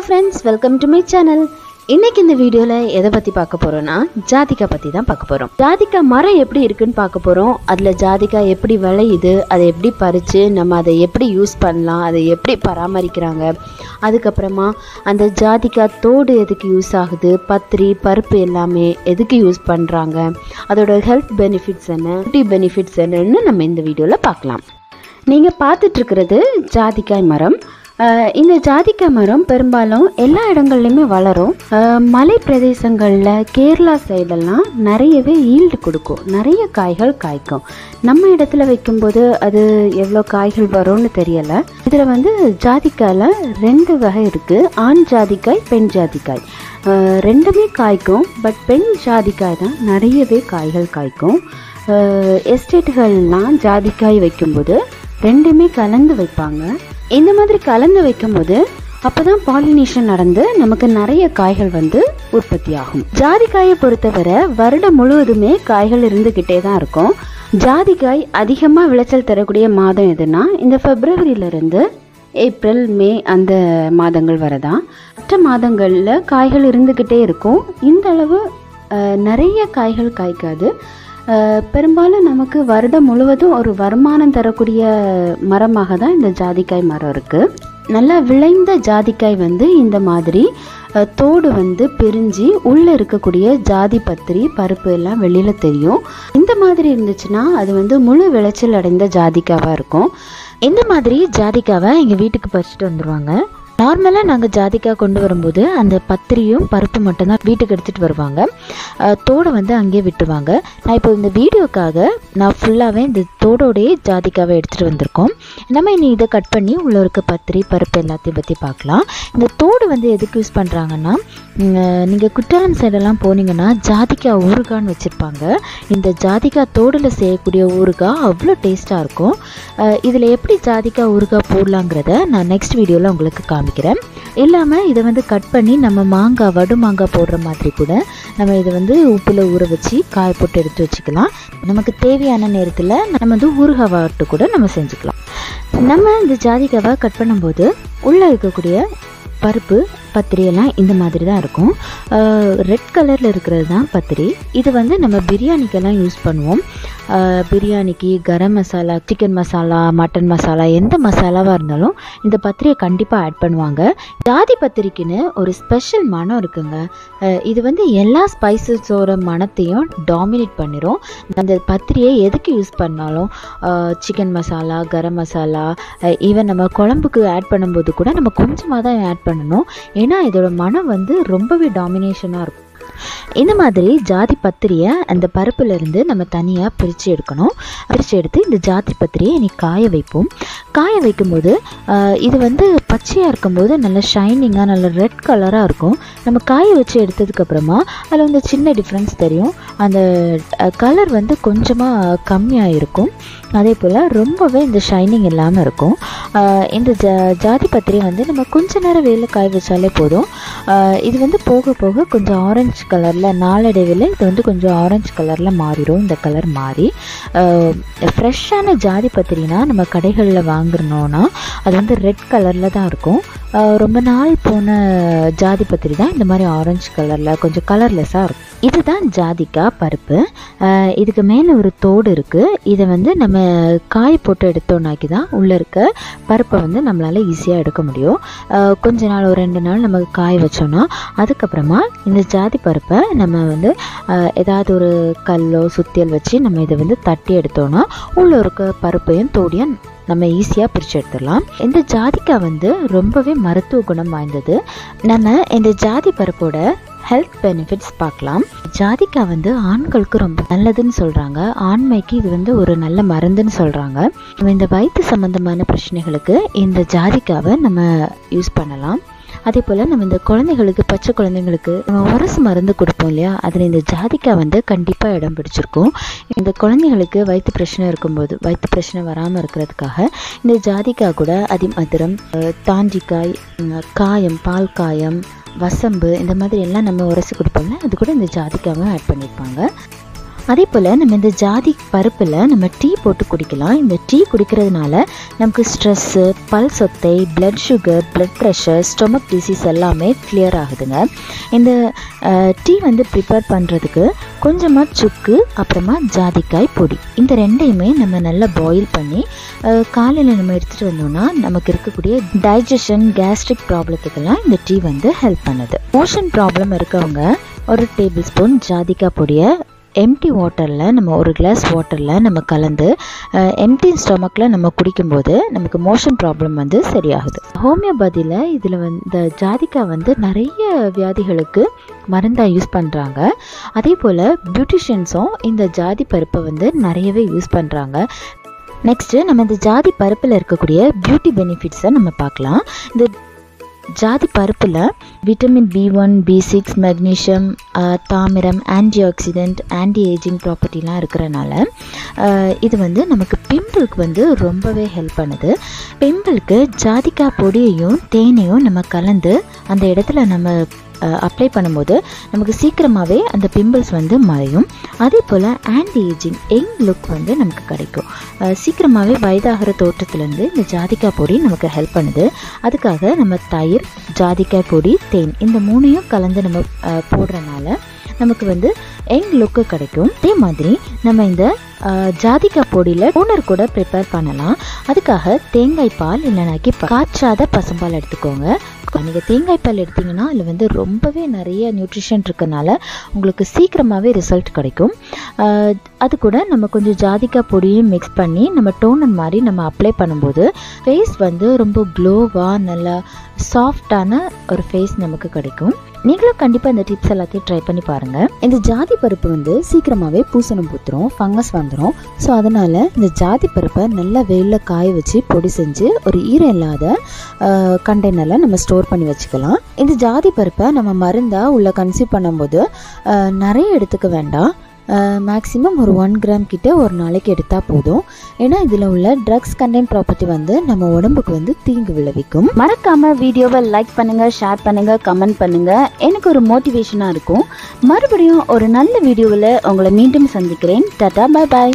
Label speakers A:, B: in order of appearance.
A: Hello friends welcome to my channel இன்னைக்கு இந்த வீடியோவில் எதை பற்றி பார்க்க போகிறோன்னா ஜாதிக்காய் பற்றி தான் பார்க்க போகிறோம் ஜாதிக்காய் மரம் எப்படி இருக்குன்னு பார்க்க போகிறோம் அதில் ஜாதிக்காய் எப்படி விளையுது அதை எப்படி பறித்து நம்ம அதை எப்படி யூஸ் பண்ணலாம் அதை எப்படி பராமரிக்கிறாங்க. அதுக்கப்புறமா அந்த ஜாதிக்காய் தோடு எதுக்கு யூஸ் ஆகுது பத்திரி பருப்பு எல்லாமே எதுக்கு யூஸ் பண்ணுறாங்க அதோட ஹெல்த் பெனிஃபிட்ஸ் என்ன பியூட்டி பெனிஃபிட்ஸ் என்னன்னு நம்ம இந்த வீடியோவில் பார்க்கலாம். நீங்கள் பார்த்துட்ருக்கிறது ஜாதிக்காய் மரம். இந்த ஜாதிக்காய் மரம் பெரும்பாலும் எல்லா இடங்கள்லையுமே வளரும். மலை பிரதேசங்களில் கேரளா சைடெல்லாம் நிறையவே ஈல்டு கொடுக்கும். நிறைய காய்கள் காய்க்கும். நம்ம இடத்துல வைக்கும்போது அது எவ்வளோ காய்கள் வரும்னு தெரியலை. இதில் வந்து ஜாதிக்காயில் ரெண்டு வகை இருக்குது ஆண் ஜாதிக்காய் பெண் ஜாதிக்காய். ரெண்டுமே காய்க்கும். பட் பெண் ஜாதிக்காய் தான் நிறையவே காய்கள் காய்க்கும். எஸ்டேட்டுகள்லாம் ஜாதிக்காய் வைக்கும்போது ரெண்டுமே கலந்து வைப்பாங்க. இந்த மாதிரி கலந்து வைக்கும் போது அப்பதான் பாலினேஷன் நடந்து நமக்கு நிறைய காய்கள் வந்து உற்பத்தி ஆகும் ஜாதிக்காயை பொறுத்தவரை வருடம் முழுவதுமே காய்கள் இருந்துகிட்டே தான் இருக்கும். ஜாதிக்காய் அதிகமாக விளைச்சல் தரக்கூடிய மாதம் எதுனா இந்த பிப்ரவரியிலிருந்து ஏப்ரல் மே அந்த மாதங்கள் வரதான். மற்ற மாதங்களில் காய்கள் இருந்துக்கிட்டே இருக்கும். இந்த அளவு நிறைய காய்கள் காய்க்காது. பெரும்பாலும் நமக்கு வருடம் முழுவதும் ஒரு வருமானம் தரக்கூடிய மரமாக தான் இந்த ஜாதிக்காய் மரம் இருக்குது நல்லா விளைந்த ஜாதிக்காய் வந்து இந்த மாதிரி தோடு வந்து பிரிஞ்சு உள்ளே இருக்கக்கூடிய ஜாதி பத்திரி பருப்பு எல்லாம் வெளியில் தெரியும். இந்த மாதிரி இருந்துச்சுன்னா அது வந்து முழு விளைச்சல் அடைந்த ஜாதிக்காவாக இருக்கும். இந்த மாதிரி ஜாதிக்காவை எங்கள் வீட்டுக்கு பறிச்சுட்டு வந்துடுவாங்க நார்மலாக நாங்கள் ஜாதிக்காய் கொண்டு வரும்போது அந்த பத்திரியும் பருப்பு மட்டும்தான் வீட்டுக்கு எடுத்துகிட்டு வருவாங்க. தோடை வந்து அங்கேயே விட்டுருவாங்க. நான் இப்போ இந்த வீடியோக்காக நான் ஃபுல்லாகவே இந்த தோடோடையே ஜாதிக்காவை எடுத்துகிட்டு வந்திருக்கோம். நம்ம இனி இதை கட் பண்ணி உள்ள இருக்க பத்திரி பருப்பு எல்லாத்தையும் பற்றி பார்க்கலாம். இந்த தோடு வந்து எதுக்கு யூஸ் பண்ணுறாங்கன்னா நீங்கள் குற்றாலம் சைடெல்லாம் போனீங்கன்னா ஜாதிக்காய் ஊறுகான்னு வச்சுருப்பாங்க. இந்த ஜாதிக்காய் தோடில் செய்யக்கூடிய ஊறுகாய் அவ்வளோ டேஸ்ட்டாக இருக்கும். இதில் எப்படி ஜாதிக்காய் ஊறுகாய் போடலாங்கிறத நான் நெக்ஸ்ட் வீடியோவில் உங்களுக்கு காமிக்கிறேன் இல்லாமல் இதை வந்து கட் பண்ணி நம்ம மாங்காய் வடு மாங்காய் போடுற மாதிரி கூட நம்ம இதை வந்து உப்பில் ஊற வச்சு காய போட்டு எடுத்து வச்சுக்கலாம். நமக்கு தேவையான நேரத்தில் நம்ம வந்து ஊறுகாய் வாட்டு கூட நம்ம செஞ்சுக்கலாம். நம்ம இந்த ஜாதிக்காவை கட் பண்ணும்போது உள்ளே இருக்கக்கூடிய பருப்பு பத்திரியெல்லாம் இந்த மாதிரி தான் இருக்கும். ரெட் கலரில் இருக்கிறது தான் பத்திரி. இது வந்து நம்ம பிரியாணிக்கெல்லாம் யூஸ் பண்ணுவோம். பிரியாணிக்கு கரம் மசாலா சிக்கன் மசாலா மட்டன் மசாலா எந்த மசாலாவாக இருந்தாலும் இந்த பத்திரியை கண்டிப்பாக ஆட் பண்ணுவாங்க. ஜாதி பத்திரிக்குன்னு ஒரு ஸ்பெஷல் மனம் இருக்குங்க. இது வந்து எல்லா ஸ்பைசஸோட மனத்தையும் டாமினேட் பண்ணிடும் அந்த பத்திரியை எதுக்கு யூஸ் பண்ணாலும் சிக்கன் மசாலா கரம் மசாலா ஈவன் நம்ம குழம்புக்கு ஆட் பண்ணும்போது கூட நம்ம கொஞ்சமாக தான் ஆட் பண்ணணும். ஏன்னா இதோட மனம் வந்து ரொம்பவே டாமினேஷனாக இருக்கும். இந்த மாதிரி ஜாதி பத்திரியை அந்த பருப்புலேருந்து நம்ம தனியாக பிரித்து எடுக்கணும். பிரித்து எடுத்து இந்த ஜாதி பத்திரியை இனி காய வைப்போம். காய வைக்கும்போது இது வந்து பச்சையாக இருக்கும்போது நல்ல ஷைனிங்காக நல்ல ரெட் கலராக இருக்கும். நம்ம காய வச்சு எடுத்ததுக்கப்புறமா அதில் வந்து சின்ன டிஃப்ரென்ஸ் தெரியும். அந்த கலர் வந்து கொஞ்சமாக கம்மியாக இருக்கும். அதே போல் ரொம்பவே இந்த ஷைனிங் இல்லாமல் இருக்கும். இந்த ஜா ஜாதி பத்திரியை வந்து நம்ம கொஞ்ச நேரம் வெயிலில் காய வச்சாலே போதும். இது வந்து போக போக கொஞ்சம் ஆரஞ்சு கலரில் நாளடைவில் இது வந்து கொஞ்சம் ஆரஞ்சு கலரில் மாறிடும் இந்த கலர் மாறி ஃப்ரெஷ்ஷான ஜாதி பத்திரினா நம்ம கடைகளில் வாங்கினோன்னா அது வந்து ரெட் கலரில் தான் இருக்கும். ரொம்ப நாள் போன ஜாதி பத்திரி தான் இந்த மாதிரி ஆரஞ்சு கலரில் கொஞ்சம் கலர்லெஸ்ஸாக இருக்கும். இதுதான் ஜாதிக்காய் பருப்பு. இதுக்கு மேலே ஒரு தோடு இருக்குது இதை வந்து நம்ம காய் போட்டு எடுத்தோம்னாக்கி தான் உள்ளே இருக்க பருப்பை வந்து நம்மளால் ஈஸியாக எடுக்க முடியும். கொஞ்ச நாள் ஒரு ரெண்டு நாள் நம்ம காய வச்சோன்னா அதுக்கப்புறமா இந்த ஜாதி பருப்பை நம்ம வந்து ஏதாவது ஒரு கல்லோ சுத்தியல் வச்சு நம்ம இதை வந்து தட்டி எடுத்தோன்னா உள்ளே இருக்க பருப்பையும் தோடியும் நம்ம ஈஸியாக பிரித்து எடுத்துடலாம். இந்த ஜாதிக்காய் வந்து ரொம்பவே மருத்துவ குணம் வாய்ந்தது. நம்ம இந்த ஜாதி பருப்போட ஹெல்த் பெனிஃபிட்ஸ் பார்க்கலாம். ஜாதிக்காய் வந்து ஆண்களுக்கு ரொம்ப நல்லதுன்னு சொல்கிறாங்க ஆண்மைக்கு இது வந்து ஒரு நல்ல மருந்துன்னு சொல்கிறாங்க நம்ம இந்த வயிற்று சம்மந்தமான பிரச்சனைகளுக்கு இந்த ஜாதிக்காவை நம்ம யூஸ் பண்ணலாம். அதே போல் நம்ம இந்த குழந்தைகளுக்கு பச்சை குழந்தைங்களுக்கு நம்ம உரசு மருந்து கொடுப்போம் இல்லையா? அதில் இந்த ஜாதிக்காய் வந்து கண்டிப்பாக இடம் பிடிச்சிருக்கும். இந்த குழந்தைங்களுக்கு வயிற்று பிரச்சனை இருக்கும்போது வயிற்று பிரச்சனை வராமல் இருக்கிறதுக்காக இந்த ஜாதிக்காய் கூட அதிமதுரம் அஹ், தாண்டிக்காய் காயம் பால் காயம் வசம்பு இந்த மாதிரி எல்லாம் நம்ம உரசி கொடுப்போம்ல அது கூட இந்த ஜாதிக்காவும் ஆட் பண்ணியிருப்பாங்க
B: அதே போல் நம்ம இந்த ஜாதி பருப்பில் நம்ம டீ போட்டு குடிக்கலாம். இந்த டீ குடிக்கிறதுனால நமக்கு ஸ்ட்ரெஸ்ஸு பல் சொத்தை blood sugar blood pressure stomach disease எல்லாமே கிளியர் ஆகுதுங்க. இந்த டீ வந்து ப்ரிப்பேர் பண்ணுறதுக்கு கொஞ்சமாக சுக்கு அப்புறமா ஜாதிக்காய் பொடி. இந்த ரெண்டையுமே நம்ம நல்லா பாயில் பண்ணி காலையில் நம்ம எடுத்துகிட்டு வந்தோம்னா நமக்கு இருக்கக்கூடிய டைஜஷன் கேஸ்ட்ரிக் ப்ராப்ளத்துக்கெல்லாம் இந்த டீ வந்து ஹெல்ப் பண்ணுது. மோஷன் ப்ராப்ளம் இருக்கவங்க ஒரு டேபிள் ஸ்பூன் ஜாதிக்காய் பொடியை எம்டி வாட்டரில் நம்ம ஒரு கிளாஸ் வாட்டரில் நம்ம கலந்து எம்டி ஸ்டொமக்கில் நம்ம குடிக்கும்போது நமக்கு மோஷன் ப்ராப்ளம் வந்து சரியாகுது. ஹோமியோபதியில் இதில் வந்து இந்த ஜாதிக்காய் வந்து நிறைய வியாதிகளுக்கு மருந்தாக யூஸ் பண்ணுறாங்க அதே போல் பியூட்டிஷியன்ஸும் இந்த ஜாதி பருப்பை வந்து நிறையவே யூஸ் பண்ணுறாங்க நெக்ஸ்ட்டு நம்ம இந்த ஜாதி பருப்பில் இருக்கக்கூடிய பியூட்டி பெனிஃபிட்ஸை நம்ம பார்க்கலாம். இந்த ஜாதி பருப்பில் vitamin B one B six magnesium தாமிரம் ஆன்டி ஆக்சிடென்ட் ஆன்டி ஏஜிங் ப்ராப்பர்ட்டிலாம் இருக்கிறனால இது வந்து நமக்கு பிம்பிளுக்கு வந்து ரொம்பவே ஹெல்ப் பண்ணுது. பிம்பிளுக்கு ஜாதிக்காய் பொடியையும் தேனையும் நம்ம கலந்து அந்த இடத்துல நம்ம அப்ளை பண்ணும்போது நமக்கு சீக்கிரமாகவே அந்த பிம்பிள்ஸ் வந்து மறையும். அதே போல் ஆன்டி ஏஜிங் யங் லுக் வந்து நமக்கு கிடைக்கும். சீக்கிரமாகவே வயதாகிற தோட்டத்துலேருந்து இந்த ஜாதிக்காய் பொடி நமக்கு ஹெல்ப் பண்ணுது. அதுக்காக நம்ம தயிர் ஜாதிக்காய் பொடி தேன் இந்த மூணையும் கலந்து நம்ம போடுறனால நமக்கு வந்து யங் லுக்கு கிடைக்கும். அதே மாதிரி நம்ம இந்த ஜாதிக்காய் பொடியில் டோனர் கூட ப்ரிப்பேர் பண்ணலாம். அதுக்காக தேங்காய் பால் இல்லைனாக்கி காய்ச்சாத பசும்பால் எடுத்துக்கோங்க. நீங்கள் தேங்காய் பால் எடுத்தீங்கன்னா அதில் வந்து ரொம்பவே நிறைய நியூட்ரிஷன் இருக்கனால உங்களுக்கு சீக்கிரமாகவே ரிசல்ட் கிடைக்கும். அது கூட நம்ம கொஞ்சம் ஜாதிக்காய் பொடியும் மிக்ஸ் பண்ணி நம்ம டோனர் மாதிரி நம்ம அப்ளை பண்ணும்போது ஃபேஸ் வந்து ரொம்ப க்ளோவாக நல்லா சாஃப்டான ஒரு ஃபேஸ் நமக்கு கிடைக்கும். நீங்களும் கண்டிப்பாக இந்த டிப்ஸ் எல்லாத்தையும் ட்ரை பண்ணி பாருங்கள்
A: இந்த ஜாதி பருப்பு வந்து சீக்கிரமாகவே பூசணம் பூத்துரும் ஃபங்கஸ் வந்துடும் ஸோ அதனால் இந்த ஜாதி பருப்பை நல்லா வெயிலில் காய வச்சு பொடி செஞ்சு ஒரு ஈரம் இல்லாத கண்டெய்னரில் நம்ம ஸ்டோர் பண்ணி வச்சுக்கலாம். இந்த ஜாதி பருப்பை நம்ம மருந்தாக உள்ள கன்சியூம் பண்ணும்போது நிறைய எடுத்துக்க வேண்டாம். மேக்ஸிமம் ஒரு ஒன் கிராம் கிட்ட ஒரு நாளைக்கு எடுத்தால் போதும். ஏன்னா இதில் உள்ள ட்ரக்ஸ் கண்டென்ட் ப்ராப்பர்ட்டி வந்து நம்ம உடம்புக்கு வந்து தீங்கு விளைவிக்கும். மறக்காம வீடியோவை லைக் பண்ணுங்க ஷேர் பண்ணுங்க கமெண்ட் பண்ணுங்க. எனக்கு ஒரு மோட்டிவேஷனாக இருக்கும். மறுபடியும் ஒரு நல்ல வீடியோவில் உங்களை மீண்டும் சந்திக்கிறேன். டாடா பாய் பாய்